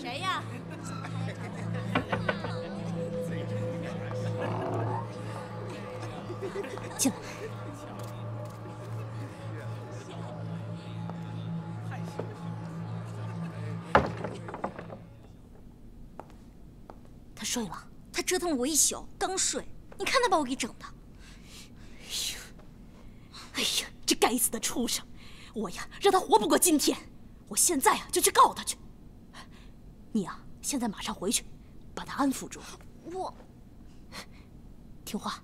谁呀？进来。他睡了，他折腾了我一宿，刚睡。你看他把我给整的。哎呀，哎呀，这该死的畜生！我呀，让他活不过今天。我现在啊，就去告他去。你呀，现在马上回去，把他安抚住。我听话，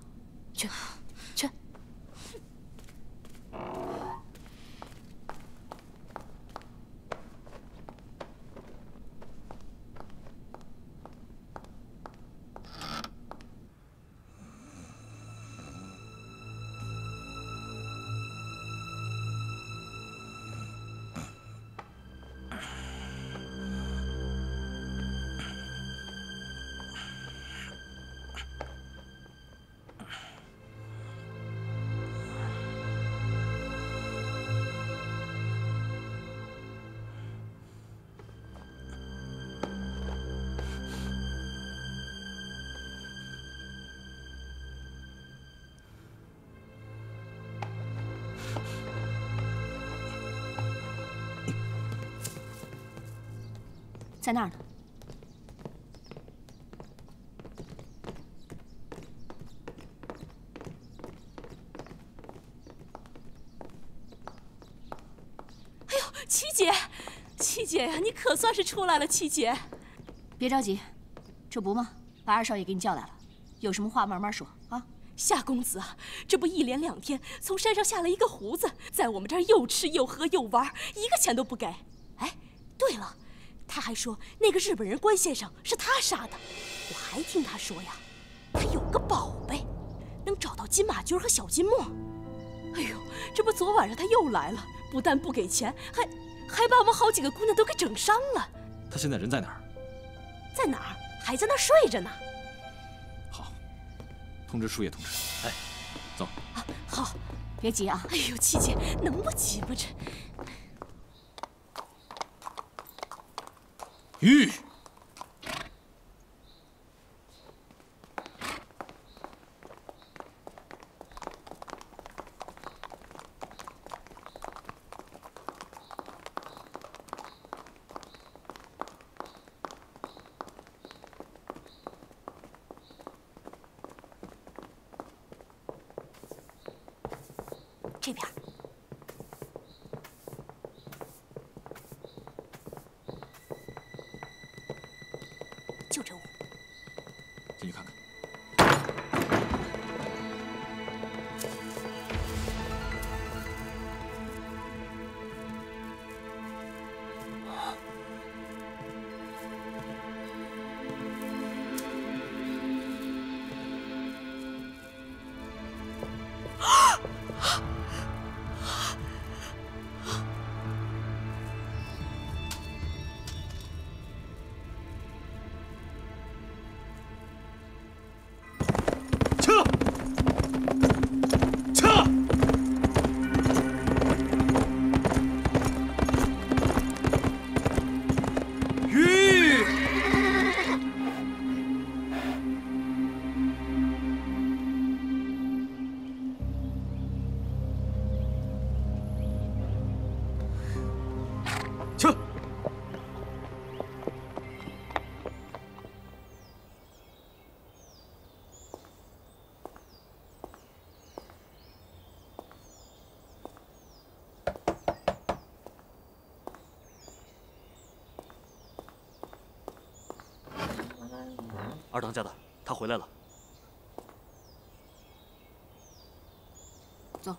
去，在那儿呢。哎呦，七姐，七姐呀，你可算是出来了，七姐。别着急，这不吗？把二少爷给你叫来了，有什么话慢慢说啊。夏公子啊，这不一连两天从山上下来一个胡子，在我们这儿又吃又喝又玩，一个钱都不给。哎，对了。他还说那个日本人关先生是他杀的，我还听他说呀，他有个宝贝，能找到金马驹和小金墨。哎呦，这不昨晚上他又来了，不但不给钱，还还把我们好几个姑娘都给整伤了。他现在人在哪儿？在哪儿？还在那儿睡着呢。好，通知树叶同志。哎，走。啊，好，别急啊。哎呦，七姐能不急吗？这。玉。这边。进去看看。二当家的，他回来了。走。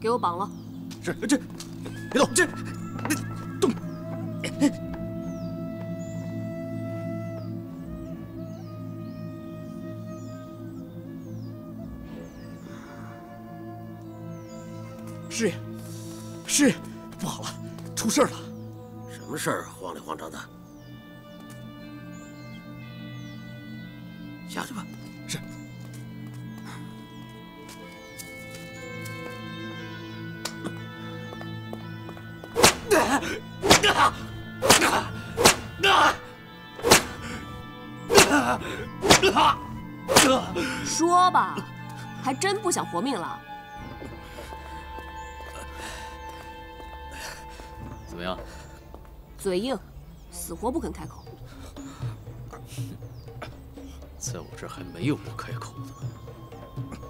给我绑了！是这。别动！这动！师爷，师爷，不好了，出事了！什么事儿？慌里慌张的。下去吧。是。说吧，还真不想活命了？怎么样？嘴硬，死活不肯开口。在我这儿还没有不开口的。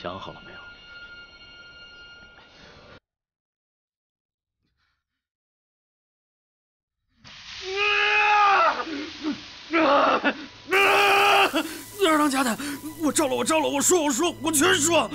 想好了没有？啊！啊！啊！二当家的，我招了，我招了，我说，我说，我全说。